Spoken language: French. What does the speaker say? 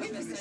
Oui, mais c'est